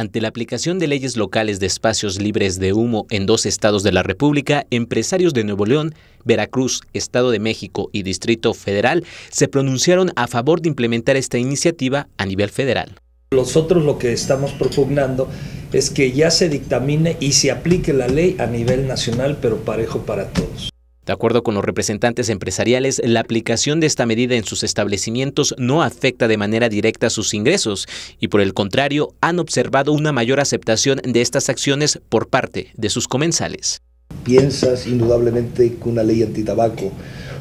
Ante la aplicación de leyes locales de espacios libres de humo en dos estados de la República, empresarios de Nuevo León, Veracruz, Estado de México y Distrito Federal se pronunciaron a favor de implementar esta iniciativa a nivel federal. Nosotros lo que estamos propugnando es que ya se dictamine y se aplique la ley a nivel nacional, pero parejo para todos. De acuerdo con los representantes empresariales, la aplicación de esta medida en sus establecimientos no afecta de manera directa sus ingresos y por el contrario han observado una mayor aceptación de estas acciones por parte de sus comensales. Piensas indudablemente que una ley antitabaco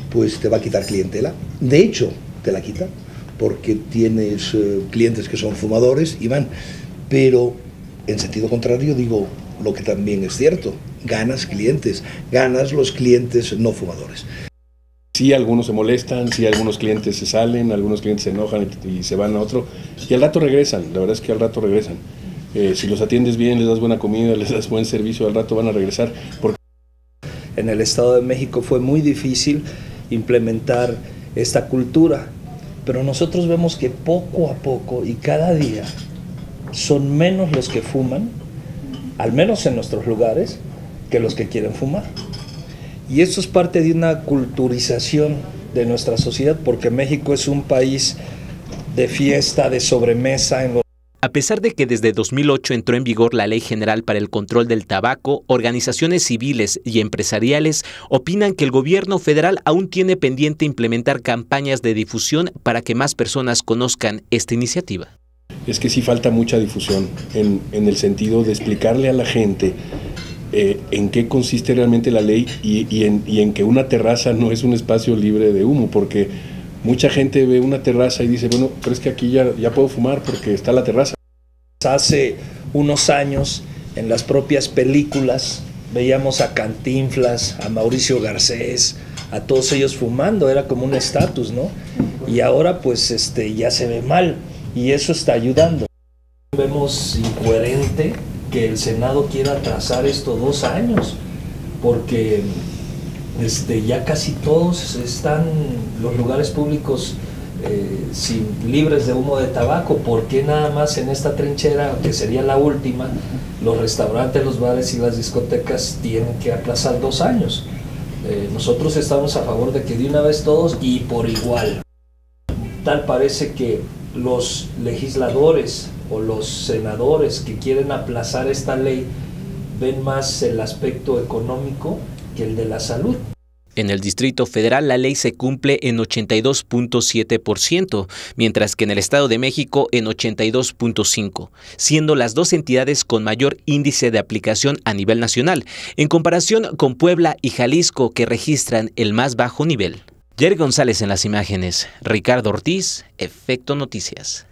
pues te va a quitar clientela. De hecho, te la quita porque tienes eh, clientes que son fumadores y van. Pero en sentido contrario digo lo que también es cierto ganas clientes, ganas los clientes no fumadores. Sí, algunos se molestan, sí, algunos clientes se salen, algunos clientes se enojan y, se van a otro, y al rato regresan, la verdad es que al rato regresan. Eh, si los atiendes bien, les das buena comida, les das buen servicio, al rato van a regresar. Porque... En el Estado de México fue muy difícil implementar esta cultura, pero nosotros vemos que poco a poco y cada día son menos los que fuman, al menos en nuestros lugares, que los que quieren fumar. Y eso es parte de una culturización de nuestra sociedad, porque México es un país de fiesta, de sobremesa a pesar de que desde 2008 entró en vigor la Ley General para el Control del Tabaco, organizaciones civiles y empresariales opinan que el gobierno federal aún tiene pendiente implementar campañas de difusión para que más personas conozcan esta iniciativa. Es que sí falta mucha difusión en, en el sentido de explicarle a la gente eh, en qué consiste realmente la ley y, en, que una terraza no es un espacio libre de humo, porque mucha gente ve una terraza y dice, bueno, pero es que aquí ya, ya puedo fumar porque está la terraza. Hace unos años, en las propias películas, veíamos a Cantinflas, a Mauricio Garcés, a todos ellos fumando, era como un estatus, ¿no? Y ahora pues este, ya se ve mal y eso está ayudando. Vemos incoherente que el Senado quiera atrasar esto dos años, porque este, ya casi todos están los lugares públicos eh, sin, libres de humo de tabaco. ¿Por qué nada más en esta trinchera, que sería la última, los restaurantes, los bares y las discotecas tienen que aplazar dos años? Eh, nosotros estamos a favor de que de una vez todos y por igual. Tal parece que los legisladores o los senadores que quieren aplazar esta ley ven más el aspecto económico que el de la salud. En el Distrito Federal la ley se cumple en 82.7%, mientras que en el Estado de México en 82.5%, siendo las dos entidades con mayor índice de aplicación a nivel nacional, en comparación con Puebla y Jalisco que registran el más bajo nivel. Jerry González en las imágenes, Ricardo Ortiz, Efecto Noticias.